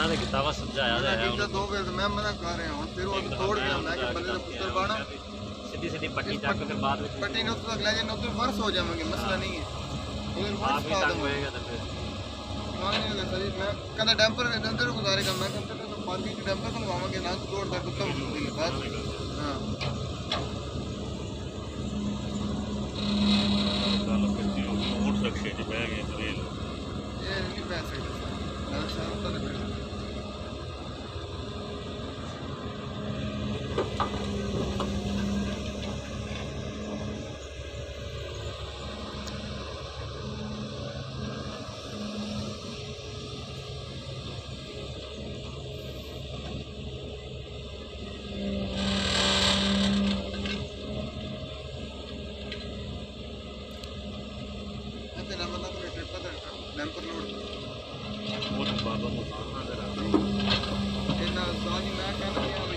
ਤੇ ਕੀਤਾ ਵਾ ਸਮਝਾਇਆ ਮੈਂ ਤੇ ਹੈ ਕੀਤਾ ਦੋ ਵੇਰ ਮੈਂ ਮਨਾ ਕਰ ਰਿਹਾ ਹੁਣ ਫਿਰ ਉਹ ਤੋੜ ਗਿਆ ਮੈਂ ਕਿ ਬੰਦੇ ਦਾ ਪੁੱਤਰ ਬਾਣਾ ਸਿੱਧੀ ਸਿੱਧੀ ਪੱਟੀ ਚੱਕ ਕੇ ਫਿਰ ਬਾਅਦ ਵਿੱਚ ਪੱਟੀ ਨੂੰ ਤੋਂ ਅਗਲਾ ਜੇ ਨੌਕਰ ਫਰਸ ਹੋ ਜਾਵਾਂਗੇ ਮਸਲਾ ਨਹੀਂ ਹੈ ਉਹ ਫਰਸ ਆਪ ਹੀ ਪਾ ਤੰਗ ਦਵਾਂਗੇ ਹੋਏਗਾ ਤੇ ਫਿਰ ਮਾਨ ਨਹੀਂ ਹੁੰਦਾ ਸਰੀ ਮੈਂ ਕਹਿੰਦਾ ਡੈਂਪਰ ਦੇ ਅੰਦਰ ਗੁਜ਼ਾਰੇਗਾ ਮੈਂ ਕਹਿੰਦਾ ਤਾਂ ਪਾਰਕਿੰਗ ਚ ਡੈਂਪਰ ਖਲਵਾਵਾਂਗੇ ਨਾ ਤੋੜ ਦਾ ਕੁੱਤਾ ਹੁੰਦੀ ਹੈ ਬਸ ਹਾਂ ਗੱਲ ਕੀਤੀ ਉਹ ਮੋਟਰ ਰਕਸ਼ੇ 'ਚ ਬਹਿ ਗਏ ਤੇ ਤੇ ਡੈਂਪਰ ਲੋਡ ਉਹ ਤਾਂ ਬਾਬਾ ਮੁਸਾਫਾ ਦੇ ਰਾਤ ਇਹਨਾਂ ਸਾਜੀ ਮੈਂ ਕਹਿੰਦਾ